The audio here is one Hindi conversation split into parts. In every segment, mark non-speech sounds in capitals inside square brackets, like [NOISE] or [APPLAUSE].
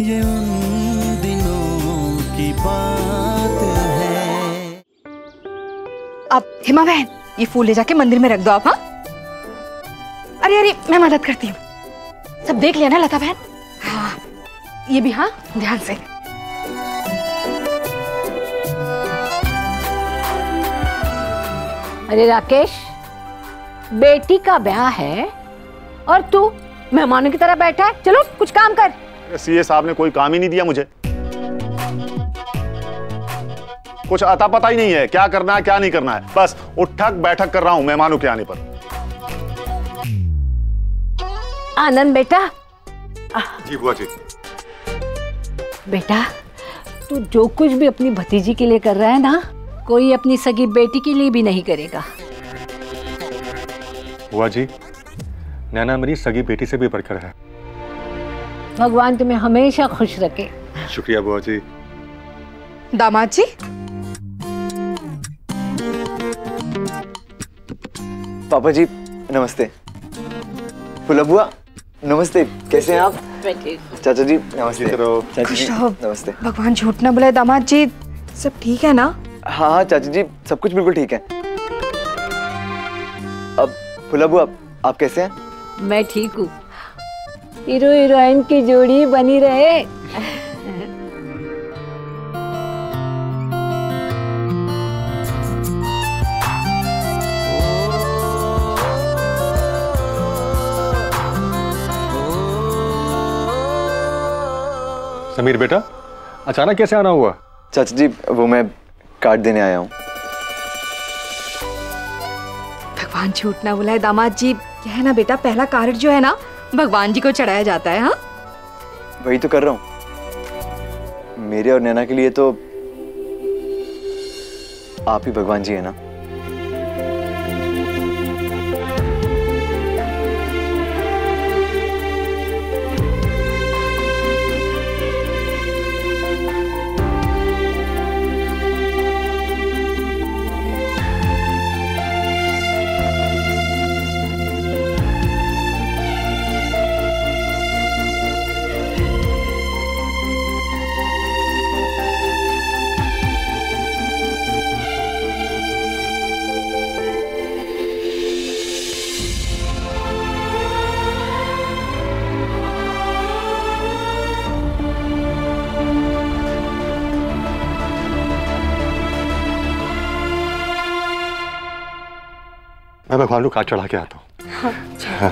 ये उन दिनों की बात है। अब हिमा बहन ये फूल ले जाके मंदिर में रख दो आप हाँ? अरे अरे मैं मदद करती हूँ। सब देख लिया ना लता बहन? हाँ ये भी हाँ ध्यान से। अरे राकेश बेटी का ब्याह है और तू मेहमानों की तरह बैठा है। चलो कुछ काम कर। सीए साहब ने कोई काम ही नहीं दिया मुझे। कुछ अता पता ही नहीं है क्या करना है क्या नहीं करना है। बस उठक बैठक कर रहा हूँ मेहमानों के आने पर। आनंद बेटा। जी बुआ जी। बेटा तू जो कुछ भी अपनी भतीजी के लिए कर रहा है ना कोई अपनी सगी बेटी के लिए भी नहीं करेगा। बुआ जी नैना मेरी सगी बेटी से भी बढ़कर है। भगवान तुम्हें हमेशा खुश रखे। शुक्रिया बुआ जी। दामाद जी? पापा जी नमस्ते। फुला बुआ नमस्ते। कैसे हैं आप? चाचा जी नमस्ते। चाचा जी नमस्ते। भगवान झूठ ना बोले दामाद जी। सब ठीक है ना? हाँ हाँ चाचा जी सब कुछ बिल्कुल ठीक है। अब फुला बुआ आप कैसे हैं? मैं ठीक हूँ। हीरो हीरोइन की जोड़ी बनी रहे। समीर बेटा अचानक कैसे आना हुआ? चाचा जी वो मैं कार्ड देने आया हूँ। भगवान झूठ ना बोला है दामाद जी। क्या है ना बेटा पहला कार्ड जो है ना भगवान जी को चढ़ाया जाता है हाँ? वही तो कर रहा हूँ। मेरे और नैना के लिए तो आप ही भगवान जी है ना? मैं का चढ़ा के आता हूँ जीजा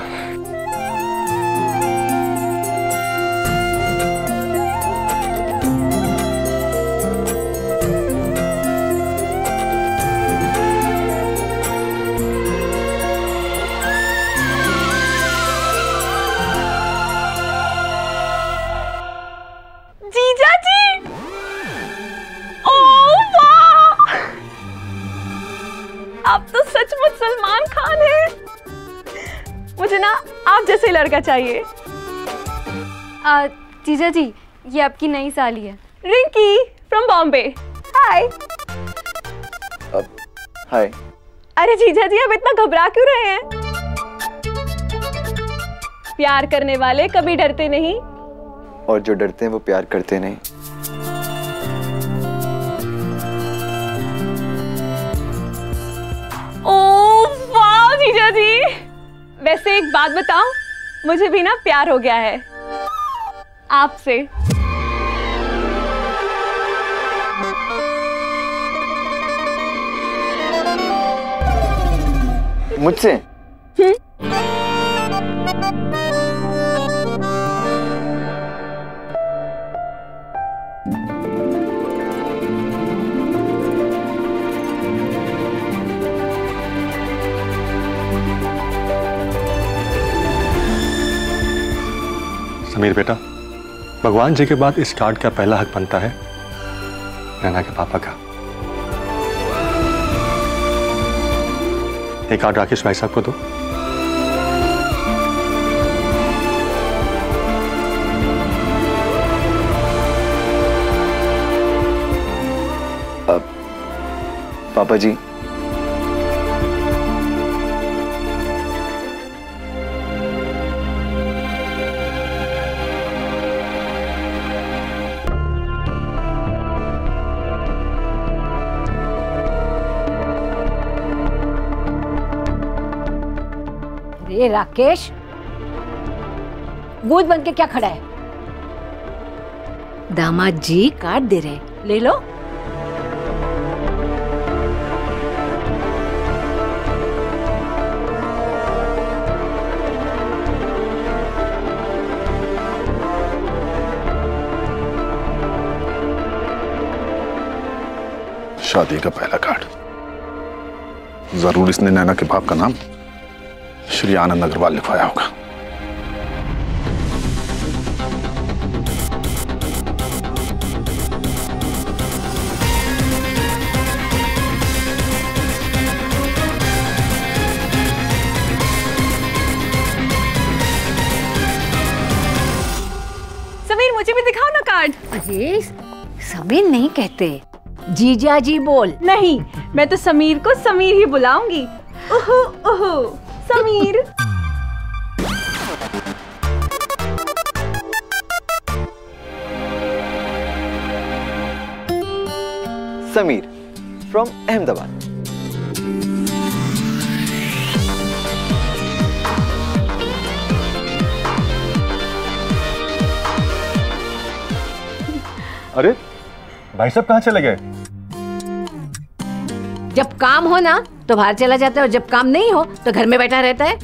लड़का चाहिए। आ, जीजा जी ये आपकी नई साली है। Rinki from Bombay hi hi अरे जीजा जी आप इतना घबरा क्यों रहे हैं? प्यार करने वाले कभी डरते नहीं। और जो डरते हैं वो प्यार करते नहीं। ओ वाह जीजा जी। वैसे एक बात बताऊँ मुझे भी ना प्यार हो गया है। आपसे। मुझसे? समीर बेटा, भगवान जी के बाद इस कार्ड का पहला हक बनता है नैना के पापा का। ये कार्ड राकेश भाई साहब को दो। पापा जी अरे राकेश बूझ बन के क्या खड़ा है? दामाद जी काट दे रहे ले लो। शादी का पहला कार्ड। ज़रूर इसने नैना के बाप का नाम श्री आनंद अग्रवाल लिखवाया होगा। समीर मुझे भी दिखाओ ना कार्ड अरे समीर नहीं कहते। जीजा जी बोल। नहीं मैं तो समीर को समीर ही बुलाऊँगी। ओहो ओहो। समीर। समीर फ्रॉम अहमदाबाद। अरे भाई साहब कहाँ चले गए? जब काम हो ना तो बाहर चला जाता है और जब काम नहीं हो तो घर में बैठा रहता है।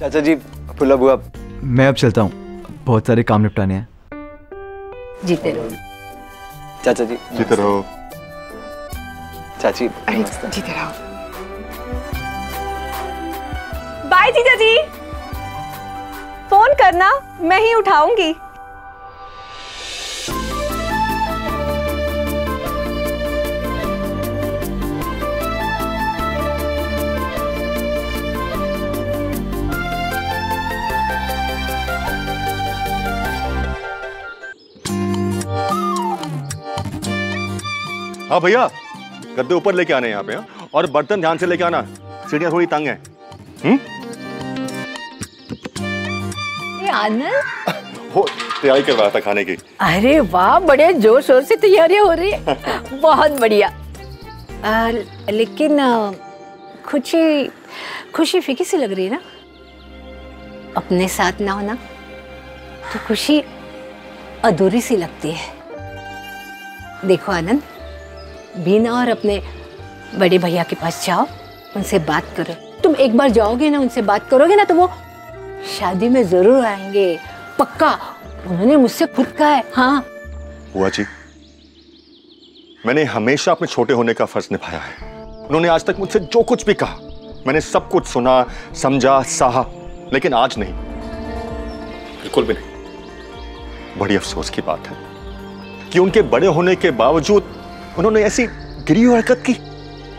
चाचा जी फुला बुआ मैं अब चलता हूँ। बहुत सारे काम निपटाने हैं। जीते रहो। चाचा जी जीते रहो। चाची अरे जीते रहो। बाय जीजा जी। फ़ोन करना मैं ही उठाऊँगी। हाँ भैया गद्दे ऊपर लेके आने यहाँ पे हाँ? और बर्तन ध्यान से लेके आना सीढ़ियाँ थोड़ी तंग है। हम्म? आनंद। [LAUGHS] हो तैयारी करवा रहा था खाने की। अरे वाह बड़े ज़ोर शोर से तैयारियाँ हो रही है। [LAUGHS] बहुत बढ़िया। आ, लेकिन खुशी खुशी फीकी सी लग रही है ना? अपने साथ ना होना तो खुशी अधूरी सी लगती है। देखो आनंद बीना और अपने बड़े भैया के पास जाओ, उनसे बात करो। तुम एक बार जाओगे ना, उनसे बात करोगे ना तो वो शादी में ज़रूर आएँगे। पक्का? उन्होंने मुझसे खुद कहा है। हाँ। बुआ जी, मैंने हमेशा अपने छोटे होने का फ़र्ज़ निभाया है। उन्होंने आज तक मुझसे जो कुछ भी कहा, मैंने सब कुछ सुना, समझा, सहा, लेकिन आज नहीं। बिल्कुल भी नहीं। बड़ी अफसोस की बात है कि उनके बड़े होने के बावजूद उन्होंने ऐसी गिरी हरकत की।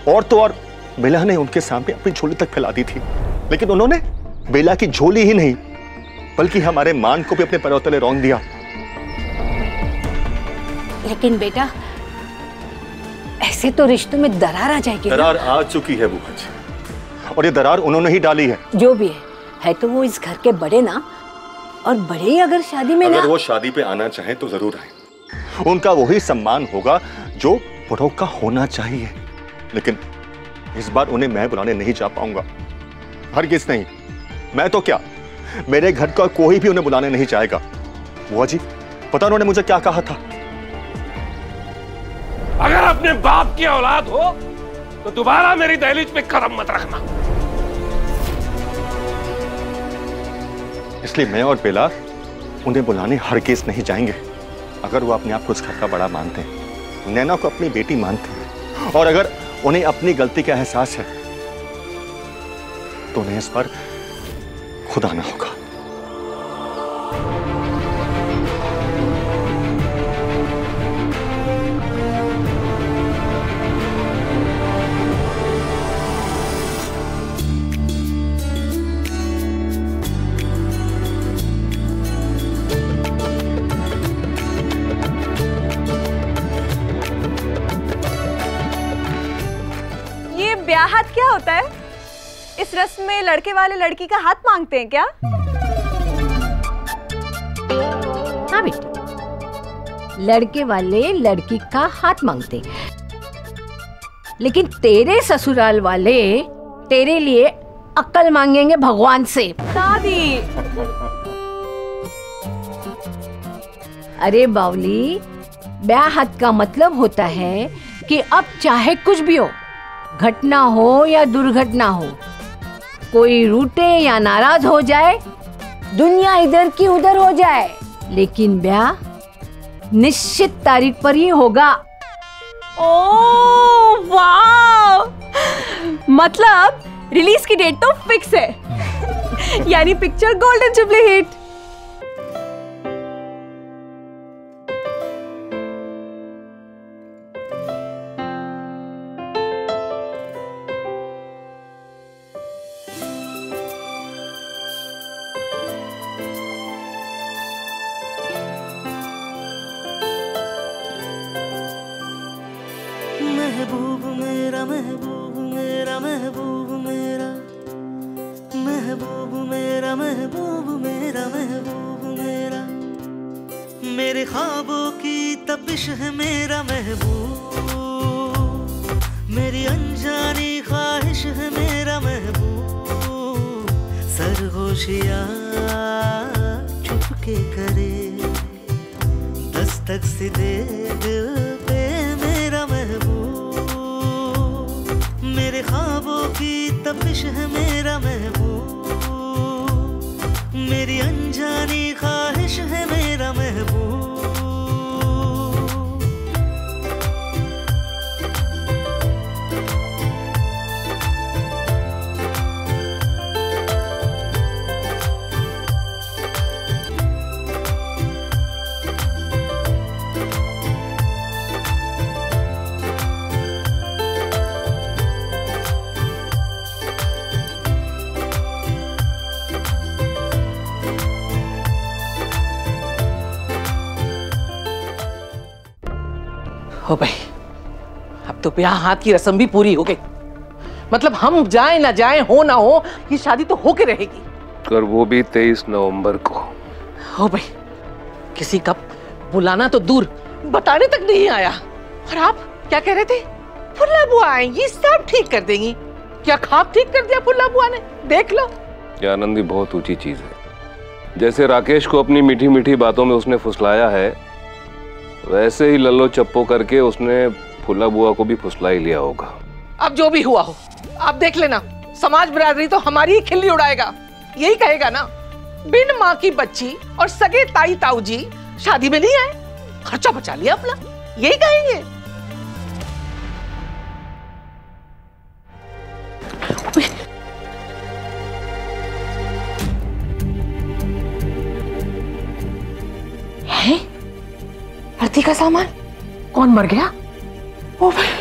और तो और बेला ने उनके सामने अपनी झोली तक फैला दी थी। लेकिन उन्होंने बेला की झोली ही नहीं बल्कि हमारे मान को भी अपने पैरों तले दिया। लेकिन बेटा ऐसे तो रिश्तों में दरार आ जाएगी दरार आ चुकी है बुआ जी। और ये दरार उन्होंने ही डाली है। जो भी है है तो वो इस घर के बड़े ना? और बड़े ही अगर शादी में अगर ना? वो शादी पे आना चाहे तो ज़रूर आए। उनका वही सम्मान होगा जो बड़ों का होना चाहिए। लेकिन इस बार उन्हें मैं बुलाने नहीं जा पाऊँगा। हर किस नहीं। मैं तो क्या? मेरे घर का कोई भी उन्हें बुलाने नहीं चाहेगा बुआ जी पता उन्होंने मुझे क्या कहा था? अगर अपने बाप की औलाद हो तो दोबारा मेरी दहलीज पे कदम मत रखना। इसलिए मैं और बेला उन्हें बुलाने हर केस नहीं जाएँगे। अगर वो अपने आप को इस घर का बड़ा मानते हैं। नैना को अपनी बेटी मानते हैं। और अगर उन्हें अपनी गलती का एहसास है तो उन्हें इस पर खुद आना होगा। में लड़के वाले लड़की का हाथ मांगते हैं क्या? हाँ बेटा। लड़के वाले लड़की का हाथ मांगते लेकिन तेरे ससुराल वाले तेरे लिए अक्ल मांगेंगे भगवान से। दादी। अरे बावली ब्याहत का मतलब होता है कि अब चाहे कुछ भी हो घटना हो या दुर्घटना हो कोई रूटे या नाराज़ हो जाए दुनिया इधर की उधर हो जाए। लेकिन ब्याह निश्चित तारीख पर ही होगा। ओ वाह मतलब रिलीज़ की डेट तो फिक्स है। यानी पिक्चर गोल्डन जुबली हिट सरगोशिया चुपके करे। दस्तक से दे दिल पे मेरा महबूब। मेरे ख्वाबों की तपिश है मेरा महबूब। मेरी अनजानी ख्वाहिश है मेरा हो भाई अब तो ब्याह हाथ की रस्म भी पूरी हो गई। मतलब हम जाए ना जाए हो ना हो ये शादी तो होके रहेगी। और वो भी तेईस नवंबर को। हो भाई किसी का बुलाना तो दूर बताने तक नहीं आया। और आप क्या कह रहे थे? फुल्ला बुआ आएँगी सब ठीक कर देंगी। क्या खाब ठीक कर दिया फुल्ला बुआ ने? देख लो। ये आनंदी बहुत ऊँची चीज़ है। जैसे राकेश को अपनी मीठी मीठी बातों में उसने फुसलाया है वैसे ही लल्लो चप्पो करके उसने फुल्ला बुआ को भी फुसला ही लिया होगा। अब जो भी हुआ हो आप देख लेना। समाज बिरादरी तो हमारी ही खिल्ली उड़ाएगा। यही कहेगा ना बिन माँ की बच्ची और सगे ताई ताऊ जी शादी में नहीं आए? खर्चा बचा लिया अपना। यही कहेंगे। है? आरती का सामान? कौन मर गया? ओ भाई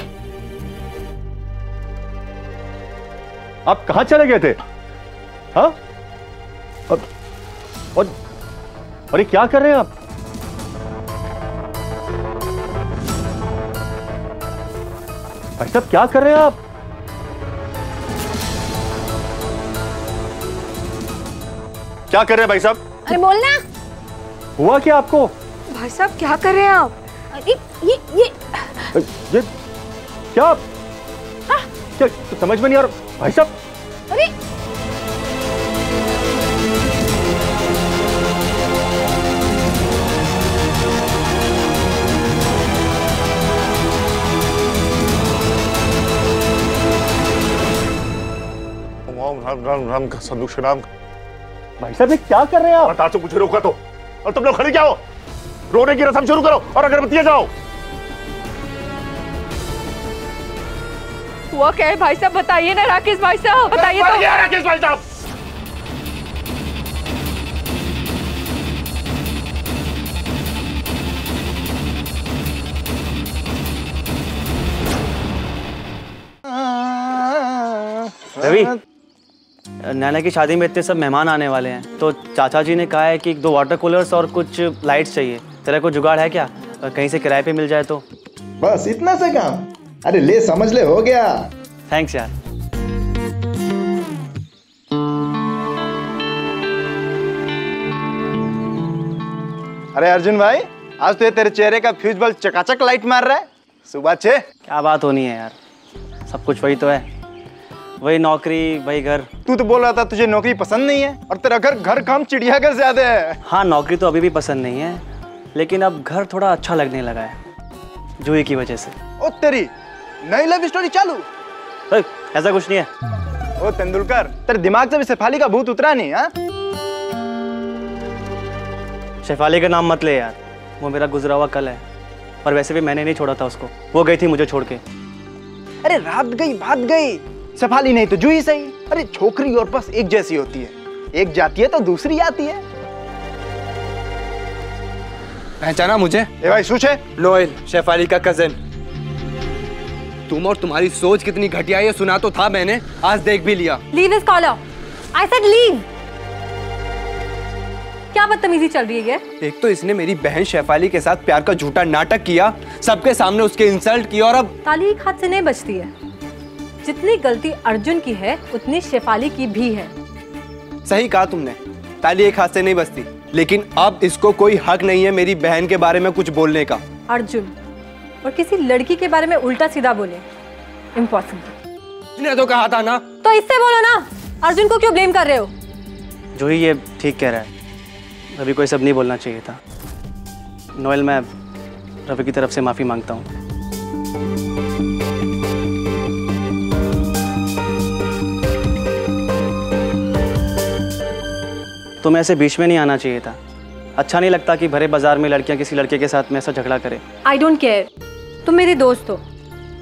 आप कहा चले गए थे? हाँ? और, और और ये क्या कर रहे हैं आप? भाई साहब क्या कर रहे हैं आप? क्या कर रहे हैं भाई साहब? अरे बोलना। हुआ क्या आपको? भाई साहब क्या कर रहे हैं आप? अरे ये ये। ये क्या? क्या समझ में नहीं आ रहा? भाई साहब। अरे। राम राम राम का संदूक श्रीराम। भाई साहब ये क्या कर रहे हैं आप? बता तो मुझे रोका तो। और तुम लोग खड़े क्या हो? रोने की रस्म शुरू करो और अगरबत्तियाँ जाओ हुआ क्या है भाई साहब? बताइए ना राकेश भाई साहब बताइए तो। राकेश भाई साहब। रवि नैना की शादी में इतने सब मेहमान आने वाले हैं तो चाचा जी ने कहा है कि दो वाटर कूलर्स और कुछ लाइट्स चाहिए। तेरा कोई जुगाड़ है क्या? कहीं से किराए पे मिल जाए तो। बस इतना से काम। अरे ले समझ ले हो गया। थैंक्स यार। अरे अर्जुन भाई आज तो ये तेरे चेहरे का फ्यूज बल्ब चकाचक लाइट मार रहा है। सुबह छे क्या बात होनी है यार। सब कुछ वही तो है। वही नौकरी वही घर। तू तो बोल रहा था तुझे नौकरी पसंद नहीं है और तेरा घर घर काम चिड़ियाघर ज़्यादा है। हाँ नौकरी तो अभी भी पसंद नहीं है। लेकिन अब घर थोड़ा अच्छा लगने लगा है जूही की वजह से। ओ तेरी नई लव स्टोरी चालू? ऐसा कुछ नहीं है। ओ तेंदुलकर तेरे दिमाग से भी शेफाली का भूत उतरा नहीं हाँ? शेफाली का नाम मत ले यार वो मेरा गुजरा हुआ कल है और वैसे भी मैंने नहीं छोड़ा था उसको वो गई थी मुझे छोड़ के। अरे रात गई बात गई। शेफाली नहीं तो जूही सही। अरे छोकरी और बस एक जैसी होती है एक जाती है तो दूसरी आती है। पहचाना मुझे? ए भाई सूचे नोएल शेफाली का कज़न तुम और तुम्हारी सोच कितनी घटिया है सुना तो था मैंने। आज देख भी लिया। लीव इस कॉलर आई सेड लीव क्या बदतमीजी चल रही है ये? एक तो इसने मेरी बहन शेफाली के साथ प्यार का झूठा नाटक किया सबके सामने उसके इंसल्ट किया और अब ताली एक हाथ से नहीं बचती है। जितनी गलती अर्जुन की है उतनी शेफाली की भी है। सही कहा तुमने। ताली एक हाथ से नहीं बचती लेकिन अब इसको कोई हक नहीं है मेरी बहन के बारे में कुछ बोलने का। अर्जुन और किसी लड़की के बारे में उल्टा सीधा बोले। इम्पॉसिबल इसने तो कहा था ना। तो इससे बोलो ना अर्जुन को क्यों ब्लेम कर रहे हो? जूही ये ठीक कह रहा है रवि को ये सब नहीं बोलना चाहिए था। नोएल मैं रवि की तरफ़ से माफ़ी माँगता हूँ। तुम्हें ऐसे बीच में नहीं आना चाहिए था। अच्छा नहीं लगता कि भरे बाज़ार में लड़कियाँ किसी लड़के के साथ में ऐसा झगड़ा करे। आई डोंट केयर तुम मेरे दोस्त हो।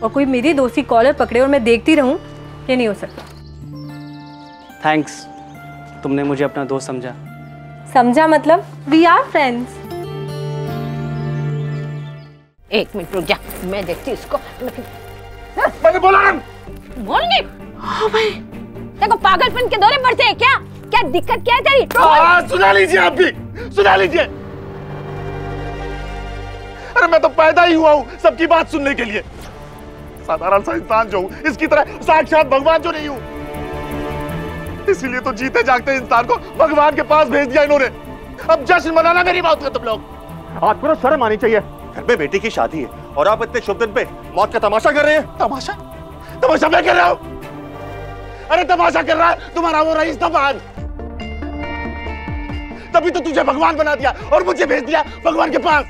और कोई मेरी दोस्त कॉलर पकड़े और मैं देखती रहूँ ये नहीं हो सकता। थैंक्स तुमने मुझे अपना दोस्त समझा। समझा मतलब? वी आर फ्रेंड्स एक मिनट रुक जा। मैं देखती इसको। मैंने बोला ना। बोल नहीं हाँ भाई। देखो पागलपन के दौरे पड़ते हैं क्या? क्या दिक्कत क्या है तेरी? हाँ, सुना लीजिए आप भी सुना लीजिए। अरे मैं तो पैदा ही हुआ हूँ सबकी बात सुनने के लिए। साधारण सा इंसान जो हूँ इसकी तरह साक्षात भगवान जो नहीं हूँ। इसीलिए तो जीते जागते इंसान को भगवान के पास भेज दिया इन्होंने। अब जश्न मनाना मेरी बात का तुम लोग। आपको तो शर्म आनी चाहिए। घर में बेटी की शादी है और आप इतने शुभ दिन पे मौत का तमाशा कर रहे हैं। तमाशा? तमाशा मैं कर रहा हूँ। अरे तमाशा कर रहा है तुम्हारा वो रईस दफान तभी तो तुझे भगवान बना दिया और मुझे भेज दिया भगवान के पास।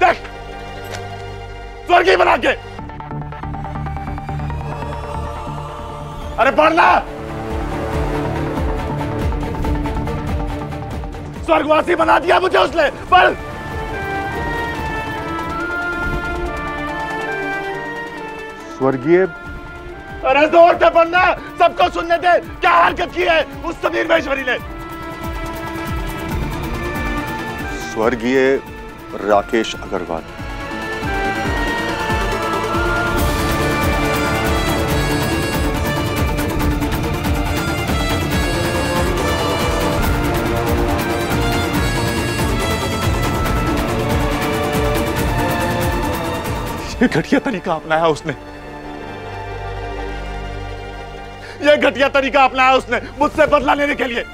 देख, स्वर्गीय बना के। अरे पढ़ना। स्वर्गवासी बना दिया मुझे उसने। पढ़। स्वर्गीय। अरे ज़ोर से पढ़ना सबको सुनने दे क्या हरकत की है उस समीर महेश्वरी ने? स्वर्गीय राकेश अग्रवाल। घटिया तरीका अपनाया उसने। ये घटिया तरीका अपनाया उसने मुझसे बदला लेने के लिए।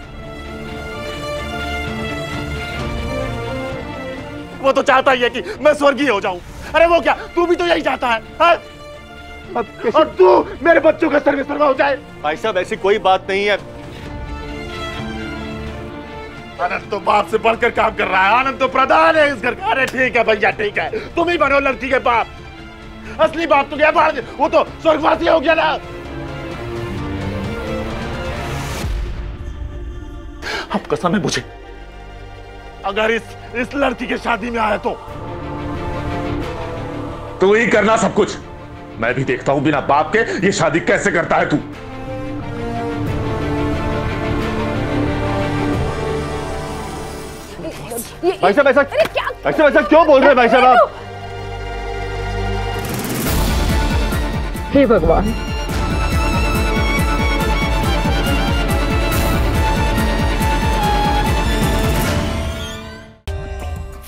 वो तो चाहता ही है कि मैं स्वर्गीय हो जाऊँ। अरे वो क्या तू भी तो यही चाहता है, है? और तू मेरे बच्चों का सर्विस सर्वा हो जाए। भाई साहब ऐसी कोई बात नहीं है। आनंद तो बाप से बढ़कर काम कर रहा है आनंद तो प्रधान है इस घर का। अरे ठीक है भैया ठीक है। तुम ही बनो लड़की के बाप। असली बाप तो क्या बाहर वो तो स्वर्गवासी हो गया ना। अब कसम है मुझे। अगर इस इस लड़की के शादी में आया तो। तू ही करना सब कुछ। मैं भी देखता हूँ बिना बाप के ये शादी कैसे करता है तू। भाई साहब ऐसा भाई साहब ऐसा क्यों बोल रहे हैं भाई साहब आप? हे भगवान।